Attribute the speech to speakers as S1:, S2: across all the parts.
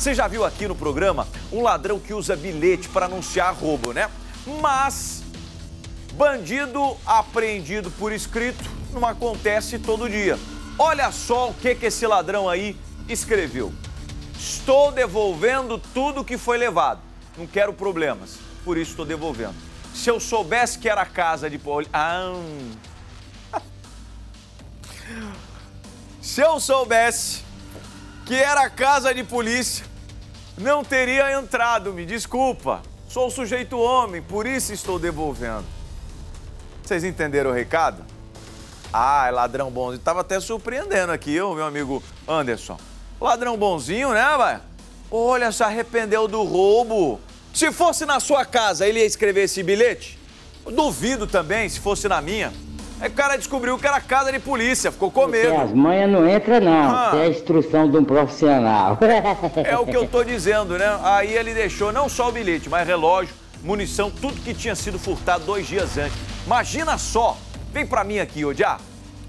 S1: Você já viu aqui no programa um ladrão que usa bilhete para anunciar roubo, né? Mas bandido apreendido por escrito não acontece todo dia. Olha só o que, que esse ladrão aí escreveu. Estou devolvendo tudo que foi levado. Não quero problemas, por isso estou devolvendo. Se eu soubesse que era casa de polícia. Ah. Se eu soubesse que era casa de polícia, não teria entrado, me desculpa. Sou sujeito homem, por isso estou devolvendo. Vocês entenderam o recado? Ah, é ladrão bonzinho. Tava até surpreendendo aqui, o meu amigo Anderson. Ladrão bonzinho, né, vai? Olha, se arrependeu do roubo. Se fosse na sua casa, ele ia escrever esse bilhete? Eu duvido também, se fosse na minha. Aí o cara descobriu que era casa de polícia, ficou com medo.
S2: As manhas não entra não,
S1: Ah.
S2: é a instrução de um profissional.
S1: É o que eu tô dizendo, né? Aí ele deixou não só o bilhete, mas relógio, munição, tudo que tinha sido furtado dois dias antes. Imagina só, vem pra mim aqui, Odiá.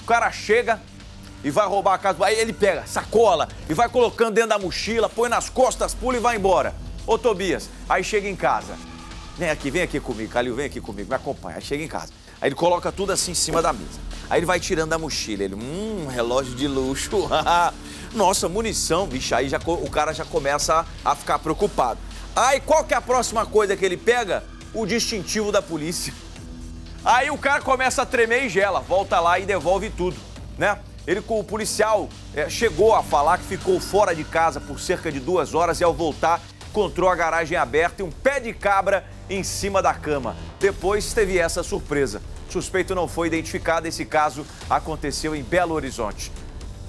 S1: O cara chega e vai roubar a casa. Aí ele pega, sacola e vai colocando dentro da mochila, põe nas costas, pula e vai embora. Ô Tobias, aí chega em casa. Vem aqui, vem aqui comigo, Calil, vem aqui comigo, me acompanha. Aí chega em casa. Aí ele coloca tudo assim em cima da mesa. Aí ele vai tirando da mochila. Ele, hum, relógio de luxo. Nossa, munição, bicho. Aí já, o cara já começa a, a ficar preocupado. Aí qual que é a próxima coisa que ele pega? O distintivo da polícia. Aí o cara começa a tremer e gela, volta lá e devolve tudo, né? Ele, o policial, eh, chegou a falar que ficou fora de casa por cerca de duas horas e ao voltar encontrou a garagem aberta e um pé de cabra em cima da cama. Depois teve essa surpresa. Suspeito não foi identificado, esse caso aconteceu em Belo Horizonte.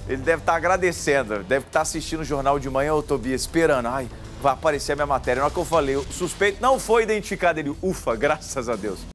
S1: Ele deve estar agradecendo, deve estar assistindo o jornal de manhã, ô Tobias, esperando. Ai, vai aparecer a minha matéria. Na hora que eu falei, o suspeito não foi identificado. Ele, ufa, graças a Deus.